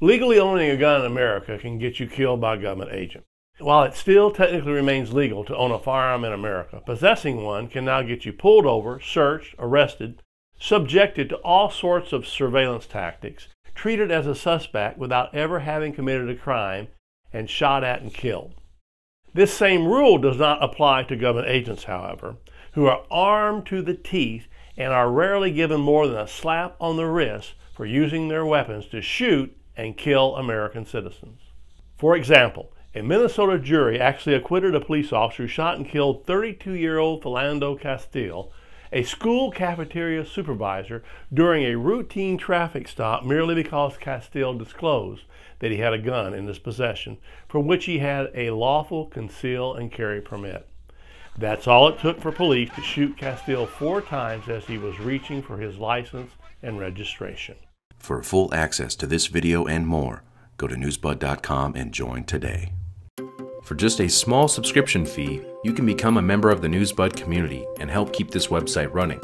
Legally owning a gun in America can get you killed by a government agent. While it still technically remains legal to own a firearm in America, possessing one can now get you pulled over, searched, arrested, subjected to all sorts of surveillance tactics, treated as a suspect without ever having committed a crime, and shot at and killed. This same rule does not apply to government agents, however, who are armed to the teeth and are rarely given more than a slap on the wrist for using their weapons to shoot and kill American citizens. For example, a Minnesota jury actually acquitted a police officer who shot and killed 32 year old Philando Castile, a school cafeteria supervisor, during a routine traffic stop merely because Castile disclosed that he had a gun in his possession, for which he had a lawful conceal and carry permit. That's all it took for police to shoot Castile four times as he was reaching for his license and registration. For full access to this video and more, go to newsbud.com and join today. For just a small subscription fee, you can become a member of the Newsbud community and help keep this website running.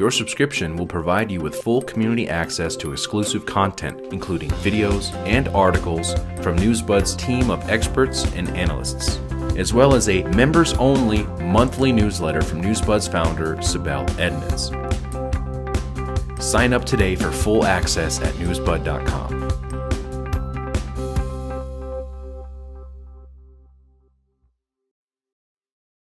Your subscription will provide you with full community access to exclusive content, including videos and articles from Newsbud's team of experts and analysts, as well as a members only monthly newsletter from Newsbud's founder, Sibel Edmonds. Sign up today for full access at newsbud.com.